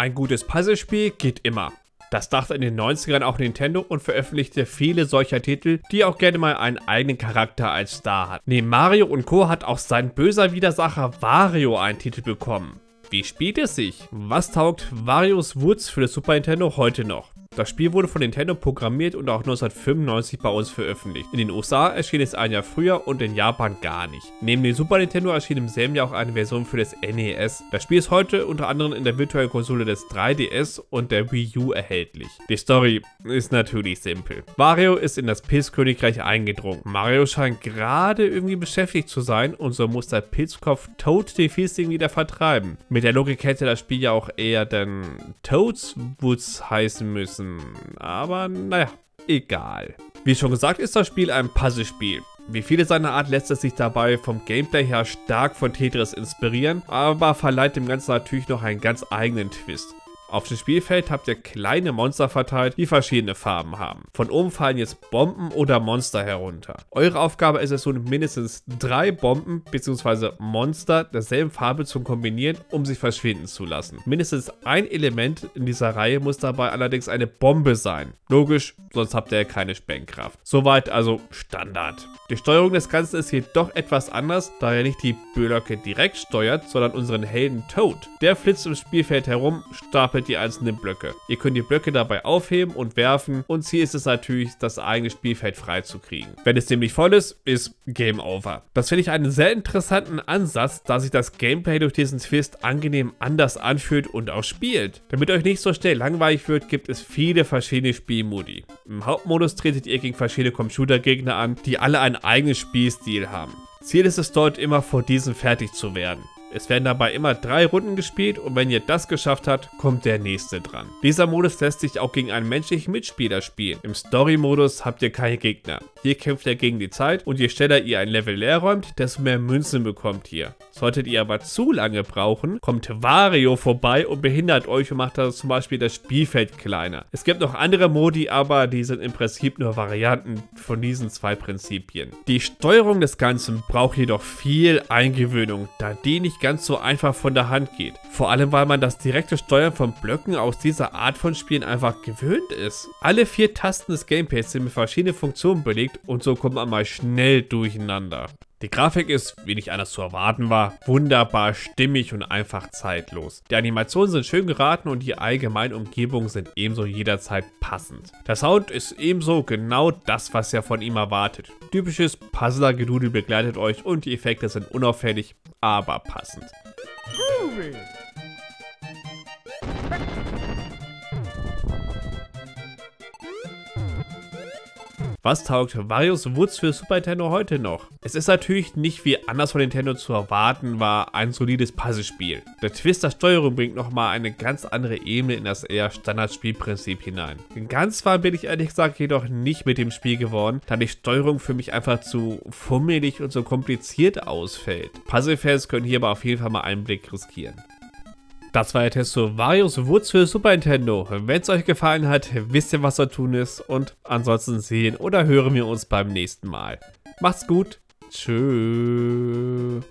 ein gutes Puzzlespiel geht immer. Das dachte in den 90ern auch Nintendo und veröffentlichte viele solcher Titel, die auch gerne mal einen eigenen Charakter als Star hatten. Neben Mario und Co. hat auch sein böser Widersacher Wario einen Titel bekommen. Wie spielt es sich? Was taugt Varios Woods für das Super Nintendo heute noch? Das Spiel wurde von Nintendo programmiert und auch 1995 bei uns veröffentlicht. In den USA erschien es ein Jahr früher und in Japan gar nicht. Neben dem Super Nintendo erschien im selben Jahr auch eine Version für das NES. Das Spiel ist heute unter anderem in der virtuellen Konsole des 3DS und der Wii U erhältlich. Die Story ist natürlich simpel. Mario ist in das Pilzkönigreich eingedrungen. Mario scheint gerade irgendwie beschäftigt zu sein und so muss der Pilzkopf Toad den Fiesling wieder vertreiben. Mit der Logik hätte das Spiel ja auch eher dann Toads Woods heißen müssen müssen. Aber naja, egal. Wie schon gesagt, ist das Spiel ein Puzzlespiel. Wie viele seiner Art lässt es sich dabei vom Gameplay her stark von Tetris inspirieren, aber verleiht dem Ganzen natürlich noch einen ganz eigenen Twist. Auf dem Spielfeld habt ihr kleine Monster verteilt, die verschiedene Farben haben. Von oben fallen jetzt Bomben oder Monster herunter. Eure Aufgabe ist es nun mindestens drei Bomben bzw. Monster derselben Farbe zu kombinieren, um sich verschwinden zu lassen. Mindestens ein Element in dieser Reihe muss dabei allerdings eine Bombe sein. Logisch, sonst habt ihr keine Sprengkraft. Soweit also Standard. Die Steuerung des Ganzen ist jedoch etwas anders, da er nicht die Blöcke direkt steuert, sondern unseren Helden Toad. Der flitzt im Spielfeld herum, stapelt stapelt die einzelnen Blöcke. Ihr könnt die Blöcke dabei aufheben und werfen und Ziel ist es natürlich, das eigene Spielfeld freizukriegen. Wenn es nämlich voll ist, ist Game Over. Das finde ich einen sehr interessanten Ansatz, da sich das Gameplay durch diesen Twist angenehm anders anfühlt und auch spielt. Damit euch nicht so schnell langweilig wird, gibt es viele verschiedene Spielmodi. Im Hauptmodus tretet ihr gegen verschiedene Computergegner an, die alle einen eigenen Spielstil haben. Ziel ist es dort immer vor diesen fertig zu werden. Es werden dabei immer drei Runden gespielt und wenn ihr das geschafft habt, kommt der nächste dran. Dieser Modus lässt sich auch gegen einen menschlichen Mitspieler spielen. Im Story-Modus habt ihr keine Gegner. Hier kämpft ihr gegen die Zeit und je schneller ihr ein Level leer räumt, desto mehr Münzen bekommt ihr. Solltet ihr aber zu lange brauchen, kommt Wario vorbei und behindert euch und macht da zum Beispiel das Spielfeld kleiner. Es gibt noch andere Modi, aber die sind im Prinzip nur Varianten von diesen zwei Prinzipien. Die Steuerung des Ganzen braucht jedoch viel Eingewöhnung, da die nicht ganz so einfach von der Hand geht. Vor allem, weil man das direkte Steuern von Blöcken aus dieser Art von Spielen einfach gewöhnt ist. Alle vier Tasten des Gamepads sind mit verschiedenen Funktionen belegt und so kommt man mal schnell durcheinander. Die Grafik ist, wie nicht anders zu erwarten war, wunderbar stimmig und einfach zeitlos. Die Animationen sind schön geraten und die allgemeinen Umgebungen sind ebenso jederzeit passend. Der Sound ist ebenso genau das, was ihr von ihm erwartet. Typisches Puzzler-Gedudel begleitet euch und die Effekte sind unauffällig, aber passend. Groovy. Was taugt Varios Woods für Super Nintendo heute noch? Es ist natürlich nicht wie anders von Nintendo zu erwarten war, ein solides Puzzlespiel. Der Twist der Steuerung bringt nochmal eine ganz andere Ebene in das eher Standardspielprinzip hinein. Ganz warm bin ich ehrlich gesagt jedoch nicht mit dem Spiel geworden, da die Steuerung für mich einfach zu fummelig und so kompliziert ausfällt. Puzzlefans können hier aber auf jeden Fall mal einen Blick riskieren. Das war der Test zu Varios Woods für Super Nintendo. Wenn es euch gefallen hat, wisst ihr, was zu tun ist. Und ansonsten sehen oder hören wir uns beim nächsten Mal. Macht's gut. Tschüss.